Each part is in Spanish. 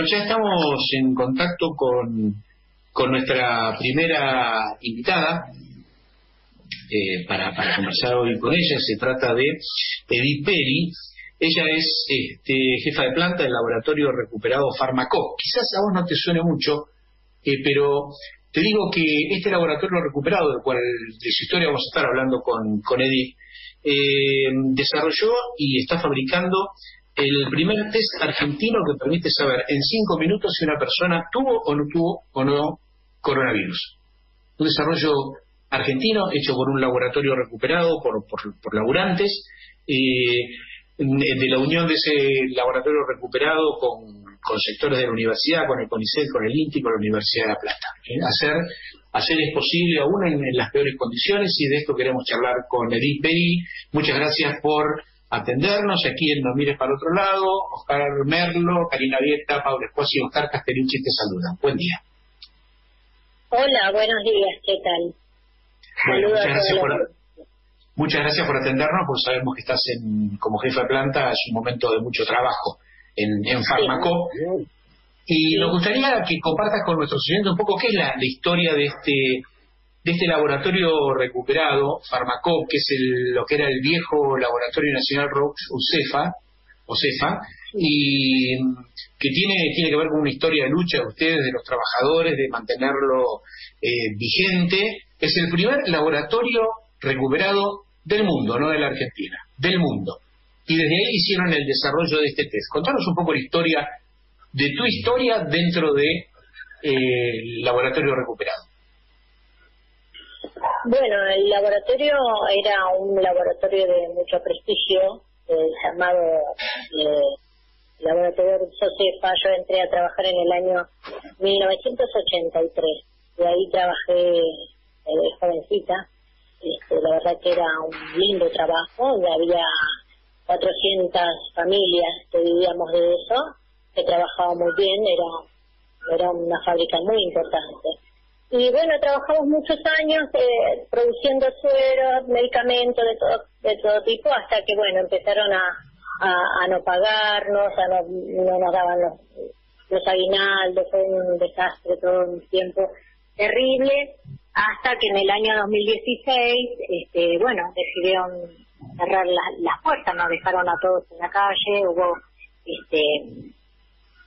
Bueno, ya estamos en contacto con, con nuestra primera invitada eh, para, para conversar hoy con ella. Se trata de Edith Peri. Ella es este, jefa de planta del laboratorio recuperado Farmacop. Quizás a vos no te suene mucho, eh, pero te digo que este laboratorio recuperado, del cual de su historia vamos a estar hablando con, con Edith, eh, desarrolló y está fabricando el primer test argentino que permite saber en cinco minutos si una persona tuvo o no tuvo o no coronavirus. Un desarrollo argentino hecho por un laboratorio recuperado por, por, laburantes, eh, de la unión de ese laboratorio recuperado con, sectores de la universidad, con el CONICET, con el INTI, con la Universidad de La Plata. ¿eh? Hacer, hacer es posible aún en, las peores condiciones y de esto queremos charlar con Edith Peri. Muchas gracias por atendernos. Aquí en Nos Mires para otro lado, Oscar Merlo, Karina Vieta, Pablo Esposi y Oscar Castellucci te saludan. Buen día. Hola, buenos días, ¿qué tal? muchas, gracias por, muchas gracias por atendernos, porque sabemos que estás en, como jefe de planta, es un momento de mucho trabajo en, en Farmaco. Y nos gustaría que compartas con nuestros oyentes un poco qué es la historia de este de este laboratorio recuperado, Farmacop, que es el, lo que era el viejo Laboratorio Nacional Rox, UCEFA, OCEFA, y que tiene, tiene que ver con una historia de lucha de ustedes, de los trabajadores, de mantenerlo eh, vigente. Es el primer laboratorio recuperado del mundo, no de la Argentina, del mundo. Y desde ahí hicieron el desarrollo de este test. Contanos un poco la historia de tu historia dentro del de, eh, laboratorio recuperado. Bueno, el laboratorio era un laboratorio de mucho prestigio, eh, llamado eh, Laboratorio Josefa. Yo entré a trabajar en el año 1983 y ahí trabajé eh, jovencita. Este, la verdad que era un lindo trabajo, había 400 familias que vivíamos de eso, que trabajaba muy bien, era, era una fábrica muy importante y bueno, trabajamos muchos años eh, produciendo sueros, medicamentos de todo, de todo tipo, hasta que bueno, empezaron a, a, no pagarnos, a no, no nos daban los, los aguinaldos, fue un desastre todo un tiempo terrible, hasta que en el año 2016, este, bueno, decidieron cerrar las puertas, nos dejaron a todos en la calle, hubo este,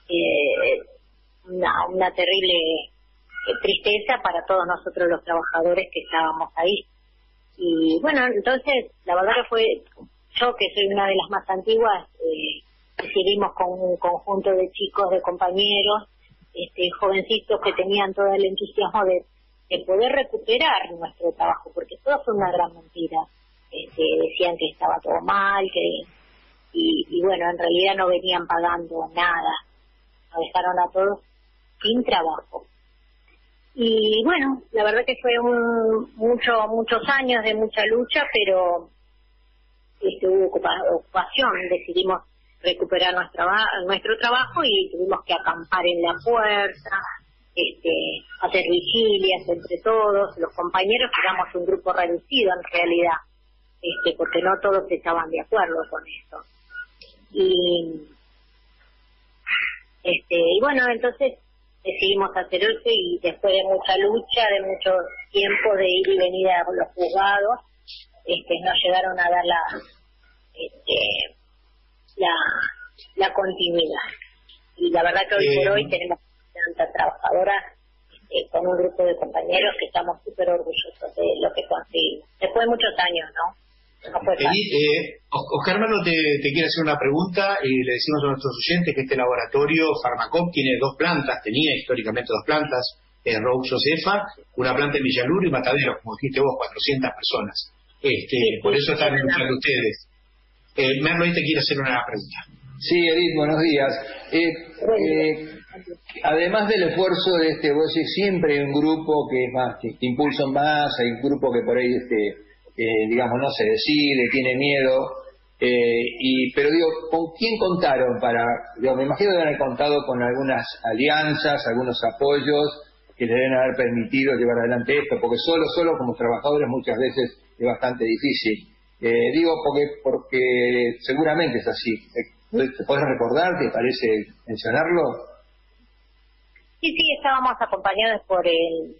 eh, una, una terrible tristeza para todos nosotros los trabajadores que estábamos ahí. Y bueno, entonces, la verdad que fue, yo que soy una de las más antiguas, eh, decidimos con un conjunto de chicos, de compañeros, este, jovencitos que tenían todo el entusiasmo de, poder recuperar nuestro trabajo, porque todo fue una gran mentira. Este, decían que estaba todo mal, que y, y bueno, en realidad no venían pagando nada. Nos dejaron a todos sin trabajo. Y bueno, la verdad que fue un, mucho, muchos años de mucha lucha, pero este, hubo ocupación, decidimos recuperar nuestro, nuestro trabajo y tuvimos que acampar en la puerta, este, hacer vigilias entre todos, los compañeros éramos un grupo reducido en realidad, este, porque no todos estaban de acuerdo con eso. Y, este, y bueno, entonces decidimos hacer eso y después de mucha lucha, de mucho tiempo de ir y venir a los juzgados, este, nos llegaron a dar la, este, la, la continuidad. Y la verdad que hoy por hoy tenemos tanta trabajadora este, con un grupo de compañeros que estamos súper orgullosos de lo que conseguimos. Después de muchos años, ¿no? Eh, Oscar Mano te, quiere hacer una pregunta y le decimos a nuestros oyentes que este laboratorio Farmacop tiene dos plantas, tenía históricamente dos plantas, en Roux Josefa, una planta en Villaluro y Mataderos, como dijiste vos, 400 personas. Este, por eso están luchando ustedes. Eh, Merlo te quiere hacer una pregunta. Sí, Edith, buenos días. Eh, eh, además del esfuerzo de este, vos siempre hay un grupo que es más, que, que impulsan más, hay un grupo que por ahí este, eh, digamos, no se decide, tiene miedo. Eh, y, pero digo, ¿con quién contaron para, digo, me imagino que haber contado con algunas alianzas, algunos apoyos que les deben haber permitido llevar adelante esto, porque solo, solo como trabajadores muchas veces es bastante difícil. Eh, digo porque, porque seguramente es así. ¿Te podés recordar? ¿Te parece mencionarlo? Sí, sí, estábamos acompañados por el,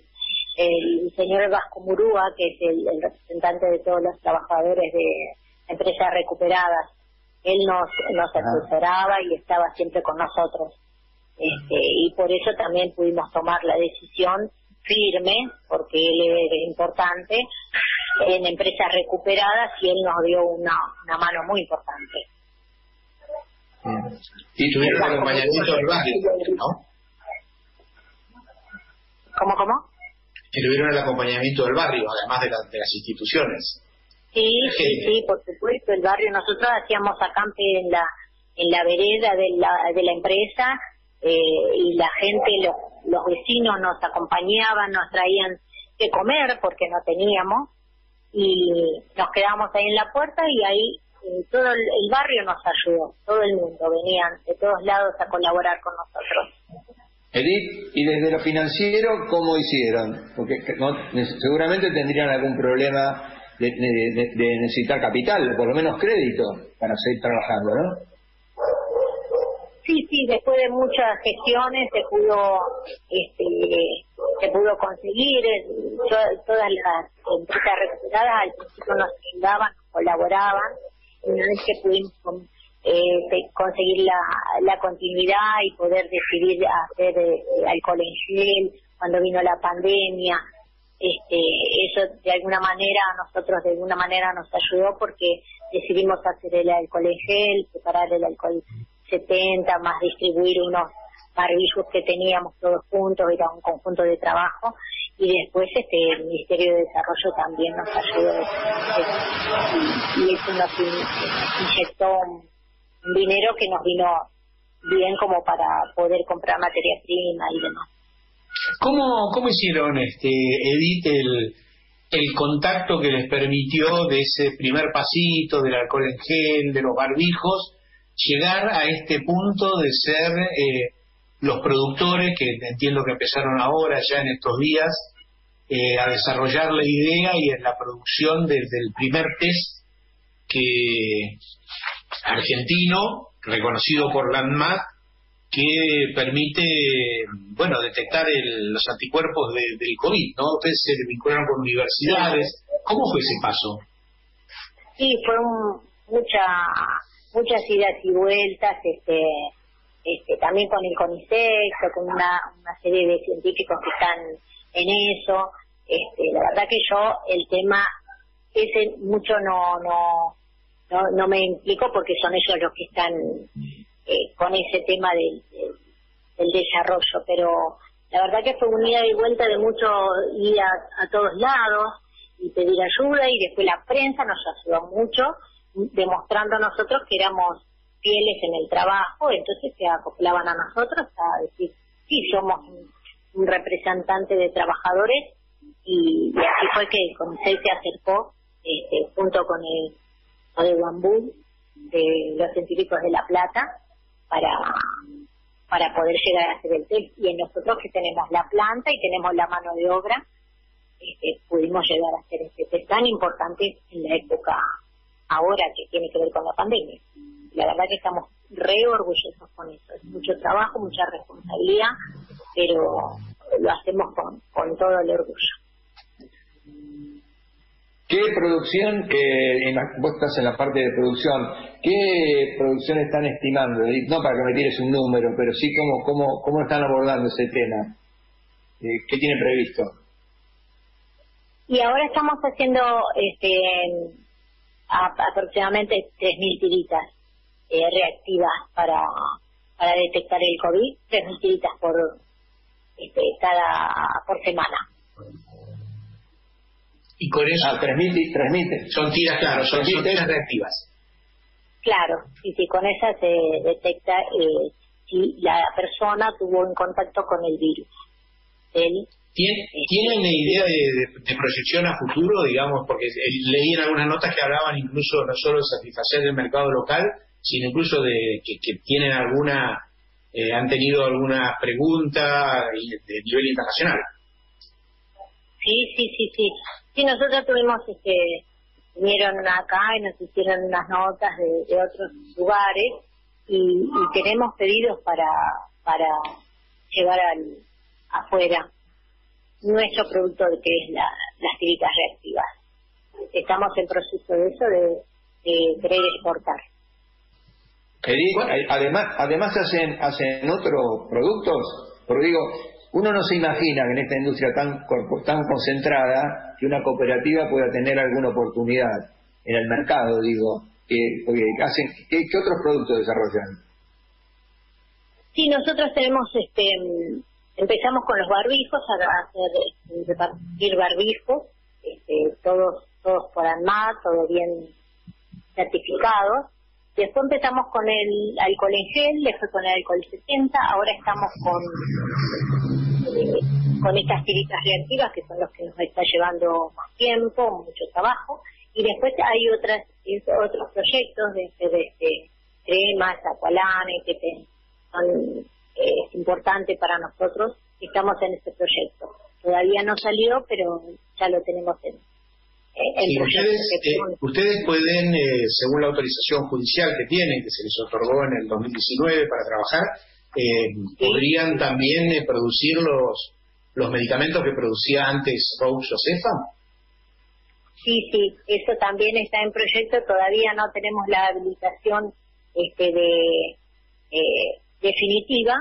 el señor Vasco Murúa, que es el, representante de todos los trabajadores de empresas recuperadas. Él nos, nos asesoraba y estaba siempre con nosotros. Este, y por eso también pudimos tomar la decisión firme, porque él es importante, en empresas recuperadas y él nos dio una, una mano muy importante. Y tuvieron acompañamiento del barrio, ¿no? ¿Cómo, cómo? Que tuvieron el acompañamiento del barrio, además de, de las instituciones. Sí, sí, sí, por supuesto. El barrio, nosotros hacíamos acampe en la en la vereda de la, de la empresa eh, y la gente, los, los vecinos nos acompañaban, nos traían que comer porque no teníamos y nos quedamos ahí en la puerta y ahí eh, todo el, barrio nos ayudó, todo el mundo venían de todos lados a colaborar con nosotros. Edith, ¿y desde lo financiero cómo hicieron? Porque seguramente tendrían algún problema de, de, necesitar capital, por lo menos crédito, para seguir trabajando, ¿no? Sí, sí, después de muchas gestiones se pudo, este, se pudo conseguir, todas las empresas recuperadas al principio nos ayudaban, colaboraban, una vez que pudimos eh, conseguir la, la continuidad y poder decidir hacer eh, alcohol en gel cuando vino la pandemia, este, eso de alguna manera nosotros de alguna manera nos ayudó porque decidimos hacer el alcohol en gel, preparar el alcohol 70, más distribuir unos barbijos que teníamos todos juntos, era un conjunto de trabajo. Y después este el Ministerio de Desarrollo también nos ayudó. Y, eso nos inyectó dinero que nos vino bien como para poder comprar materia prima y demás. ¿Cómo, cómo hicieron, este, Edith, el, el contacto que les permitió de ese primer pasito del alcohol en gel, de los barbijos, llegar a este punto de ser eh, los productores, que entiendo que empezaron ahora, ya en estos días, eh, a desarrollar la idea y en la producción del primer test que argentino, reconocido por la ANMAT, que permite, bueno, detectar los anticuerpos del COVID, ¿no? Ustedes se vincularon con universidades. ¿Cómo fue ese paso? Sí, fue mucha muchas idas y vueltas, este, este, también con el CONICET, con una, una serie de científicos que están en eso. Este, la verdad que yo el tema ese mucho no no no, no me implico porque son ellos los que están eh, con ese tema del, del, desarrollo, pero la verdad que fue una ida y vuelta de mucho ir a todos lados y pedir ayuda y después la prensa nos ayudó mucho demostrando a nosotros que éramos fieles en el trabajo, entonces se acoplaban a nosotros a decir, sí, somos un, representante de trabajadores y, así fue que el Comité se acercó este, junto con el de Bambú de los científicos de La Plata para para poder llegar a hacer el test y en nosotros que tenemos la planta y tenemos la mano de obra este, pudimos llegar a hacer este test tan importante en la época ahora que tiene que ver con la pandemia. La verdad que estamos re orgullosos con eso. Es mucho trabajo, mucha responsabilidad, pero lo hacemos con, con todo el orgullo. ¿Qué producción, que vos estás en la parte de producción, qué producción están estimando? No para que me tires un número, pero sí cómo, cómo, cómo están abordando ese tema. Eh, ¿Qué tienen previsto? Y ahora estamos haciendo este, aproximadamente 3.000 tiritas eh, reactivas para, para detectar el COVID, 3.000 tiritas por, este, cada, por semana. Y con eso... Ah, 3.000 Son tiras, claro, son, tiras reactivas. Claro, y si con esas se detecta eh, si la persona tuvo un contacto con el virus. El ¿Tienen idea de, proyección a futuro, digamos? Porque leí en algunas notas que hablaban incluso no solo de satisfacer el mercado local, sino incluso de que, tienen alguna, eh, han tenido alguna pregunta de nivel internacional. Sí, sí, sí, sí. Sí, nosotros tuvimos, este, vinieron acá y nos hicieron unas notas de, otros lugares y, y tenemos pedidos para, para llevar al afuera nuestro producto que es la, las tiritas reactivas. Estamos en proceso de eso, de, querer exportar. además, además hacen, hacen otros productos, porque digo, uno no se imagina que en esta industria tan, tan concentrada que una cooperativa pueda tener alguna oportunidad en el mercado, digo. que hacen, ¿qué, otros productos desarrollan? Sí, nosotros tenemos, este, empezamos con los barbijos, a hacer, este, repartir barbijos, este, todos, todos por ANMAT, todo bien certificados. Después empezamos con el alcohol en gel, después con el alcohol 70, ahora estamos con con estas tiritas reactivas que son los que nos está llevando más tiempo, mucho trabajo, y después hay otras otros proyectos de, de, de cremas, aqualane, que son eh, importantes para nosotros, estamos en este proyecto. Todavía no salió, pero ya lo tenemos en, y ustedes, eh, ustedes pueden, eh, según la autorización judicial que tienen, que se les otorgó en el 2019 para trabajar, eh, podrían también eh, producir los, los medicamentos que producía antes Roche Josefa? Sí, sí, eso también está en proyecto. Todavía no tenemos la habilitación este, de eh, definitiva,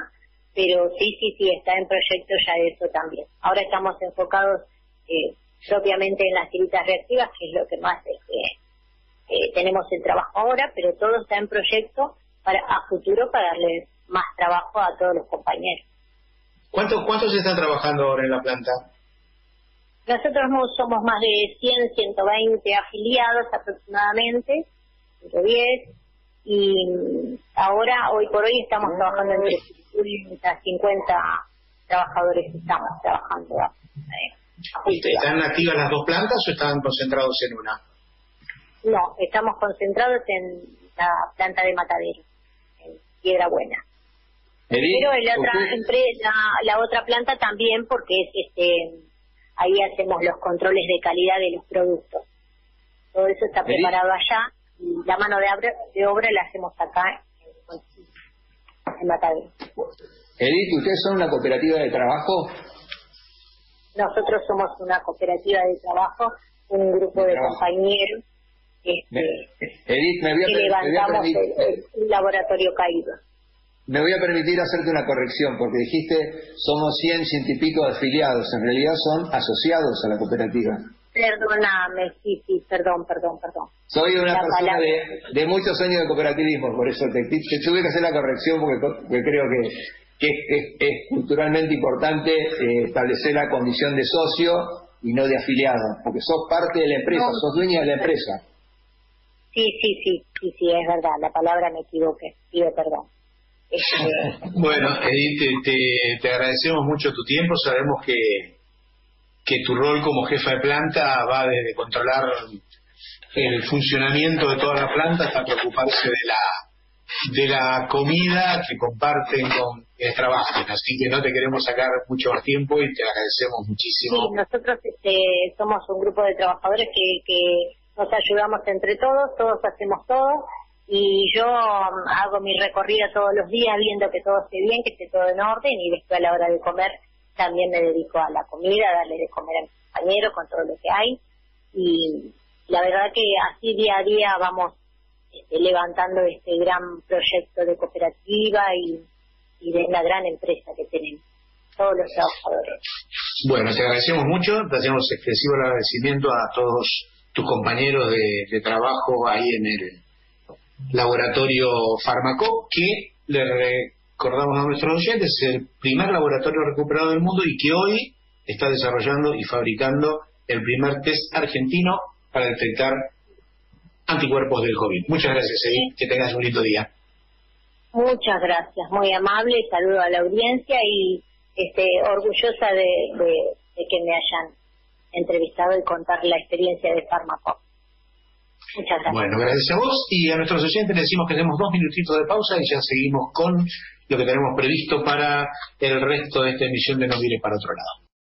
pero sí, sí, sí, está en proyecto ya eso también. Ahora estamos enfocados eh, propiamente en las tiritas reactivas, que es lo que más este, tenemos el trabajo ahora, pero todo está en proyecto para a futuro para darle más trabajo a todos los compañeros. ¿Cuántos, cuántos están trabajando ahora en la planta? Nosotros somos más de 100, 120 afiliados aproximadamente, 110, y ahora, hoy por hoy, estamos trabajando entre 50, 50 trabajadores estamos trabajando. ¿Están activas las dos plantas o están concentrados en una? No, estamos concentrados en la planta de Matadero, en Piedra Buena. Pero la otra empresa, la otra planta también, porque es este, ahí hacemos los controles de calidad de los productos. Todo eso está preparado allá y la mano de obra, de obra la hacemos acá en, en Matadero. Edith, ¿ustedes son una cooperativa de trabajo? Nosotros somos una cooperativa de trabajo, un grupo de, compañeros este, Edith, me voy a, que levantamos el laboratorio caído. Me voy a permitir hacerte una corrección, porque dijiste somos 100, ciento y pico afiliados. En realidad son asociados a la cooperativa. Perdóname, sí, sí, perdón, perdón, perdón. Soy una persona de, muchos años de cooperativismo, por eso te, tuve que hacer la corrección, porque, creo que, es, culturalmente importante eh, establecer la condición de socio y no de afiliado, porque sos parte de la empresa, sos dueña de la empresa. Sí, sí, sí, sí, sí, es verdad, la palabra me equivoqué, pido perdón. Bueno, Edith, te, agradecemos mucho tu tiempo. Sabemos que, que tu rol como jefa de planta va desde controlar el funcionamiento de toda la planta hasta preocuparse de la de la comida que comparten con el trabajo. Así que no te queremos sacar mucho más tiempo y te agradecemos muchísimo. Sí, nosotros este, somos un grupo de trabajadores que, que nos ayudamos entre todos, todos hacemos todo y yo um, hago mi recorrida todos los días viendo que todo esté bien, que esté todo en orden y después a la hora de comer también me dedico a la comida, a darle de comer a mis compañeros con todo lo que hay y la verdad que así día a día vamos este, levantando este gran proyecto de cooperativa y, de la gran empresa que tenemos todos los trabajadores. Bueno, te agradecemos mucho, te hacemos expresivo el agradecimiento a todos tus compañeros de trabajo ahí en el laboratorio Farmaco, que le recordamos a nuestros oyentes, es el primer laboratorio recuperado del mundo y que hoy está desarrollando y fabricando el primer test argentino para detectar anticuerpos del COVID. Muchas gracias, Edith. Que tengas un lindo día. Muchas gracias, muy amable. Saludo a la audiencia y este, orgullosa de, de que me hayan entrevistado y contar la experiencia de Farmaco. Bueno, gracias a vos y a nuestros oyentes le decimos que tenemos dos minutitos de pausa y ya seguimos con lo que tenemos previsto para el resto de esta emisión de No Mire para otro lado.